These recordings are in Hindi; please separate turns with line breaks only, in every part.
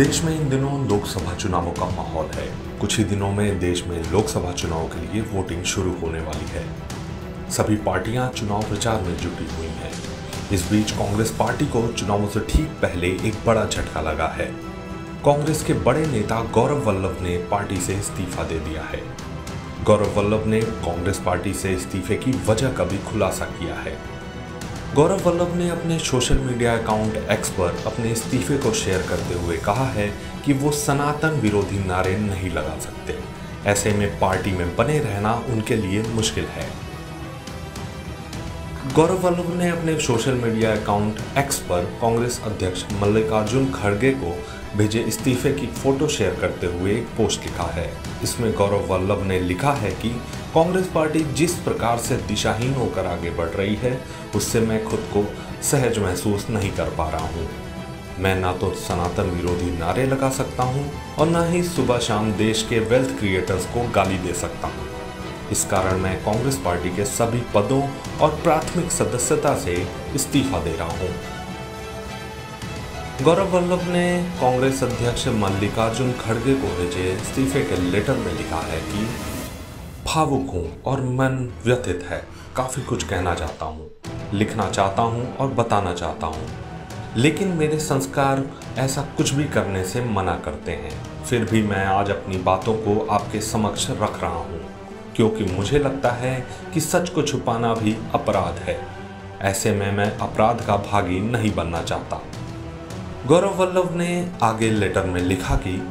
देश में इन दिनों लोकसभा चुनावों का माहौल है। कुछ ही दिनों में देश में लोकसभा चुनाव के लिए वोटिंग शुरू होने वाली है। सभी पार्टियाँ चुनाव प्रचार में जुटी हुई हैं। इस बीच कांग्रेस पार्टी को चुनावों से ठीक पहले एक बड़ा झटका लगा है। कांग्रेस के बड़े नेता गौरव वल्लभ ने पार्टी से इस्तीफा दे दिया है। गौरव वल्लभ ने कांग्रेस पार्टी से इस्तीफे की वजह का भी खुलासा किया है। गौरव वल्लभ ने अपने सोशल मीडिया अकाउंट एक्स पर अपने इस्तीफे को शेयर करते हुए कहा है कि वो सनातन विरोधी नारे नहीं लगा सकते। ऐसे में पार्टी में बने रहना उनके लिए मुश्किल है। गौरव वल्लभ ने अपने सोशल मीडिया अकाउंट एक्स पर कांग्रेस अध्यक्ष मल्लिकार्जुन खड़गे को भेजे इस्तीफे की फ़ोटो शेयर करते हुए एक पोस्ट लिखा है। इसमें गौरव वल्लभ ने लिखा है कि कांग्रेस पार्टी जिस प्रकार से दिशाहीन होकर आगे बढ़ रही है, उससे मैं खुद को सहज महसूस नहीं कर पा रहा हूँ। मैं ना तो सनातन विरोधी नारे लगा सकता हूँ और ना ही सुबह शाम देश के वेल्थ क्रिएटर्स को गाली दे सकता हूँ। इस कारण मैं कांग्रेस पार्टी के सभी पदों और प्राथमिक सदस्यता से इस्तीफा दे रहा हूँ। गौरव वल्लभ ने कांग्रेस अध्यक्ष मल्लिकार्जुन खड़गे को भेजे इस्तीफे के लेटर में लिखा है कि, भावुक हूँ और मन व्यथित है। काफ़ी कुछ कहना चाहता हूँ, लिखना चाहता हूँ और बताना चाहता हूँ। लेकिन मेरे संस्कार ऐसा कुछ भी करने से मना करते हैं। फिर भी मैं आज अपनी बातों को आपके समक्ष रख रहा हूँ। क्योंकि मुझे लगता है कि सच को छुपाना भी अपराध है। ऐसे में मैं अपराध का भागी नहीं बनना चाहता। गौरव वल्लभ ने आगे लेटर में लिखा कि,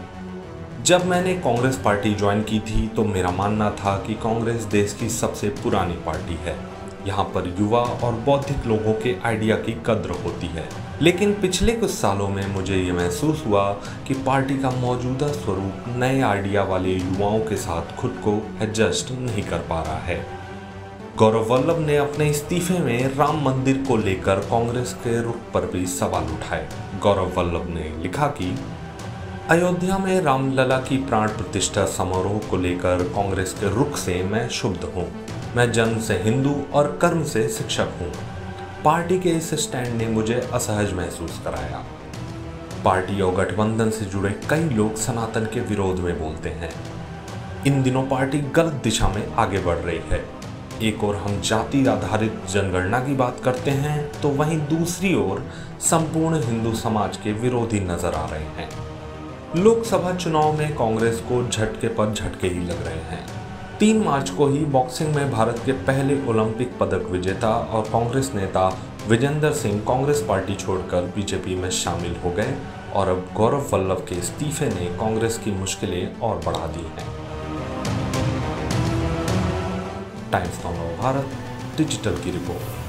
जब मैंने कांग्रेस पार्टी ज्वाइन की थी तो मेरा मानना था कि कांग्रेस देश की सबसे पुरानी पार्टी है। यहाँ पर युवा और बौद्धिक लोगों के आइडिया की कद्र होती है। लेकिन पिछले कुछ सालों में मुझे ये महसूस हुआ कि पार्टी का मौजूदा स्वरूप नए आइडिया वाले युवाओं के साथ खुद को एडजस्ट नहीं कर पा रहा है। गौरव वल्लभ ने अपने इस्तीफे में राम मंदिर को लेकर कांग्रेस के रुख पर भी सवाल उठाए। गौरव वल्लभ ने लिखा कि, अयोध्या में रामलला की प्राण प्रतिष्ठा समारोह को लेकर कांग्रेस के रुख से मैं शुद्ध हूँ। मैं जन्म से हिंदू और कर्म से शिक्षक हूँ। पार्टी के इस स्टैंड ने मुझे असहज महसूस कराया। पार्टी और गठबंधन से जुड़े कई लोग सनातन के विरोध में बोलते हैं। इन दिनों पार्टी गलत दिशा में आगे बढ़ रही है। एक ओर हम जाति आधारित जनगणना की बात करते हैं तो वहीं दूसरी ओर संपूर्ण हिंदू समाज के विरोधी नज़र आ रहे हैं। लोकसभा चुनाव में कांग्रेस को झटके पर झटके ही लग रहे हैं। तीन मार्च को ही बॉक्सिंग में भारत के पहले ओलंपिक पदक विजेता और कांग्रेस नेता विजेंदर सिंह कांग्रेस पार्टी छोड़कर बीजेपी में शामिल हो गए और अब गौरव वल्लभ के इस्तीफे ने कांग्रेस की मुश्किलें और बढ़ा दी हैं। टाइम्स ऑफ़ भारत डिजिटल की रिपोर्ट।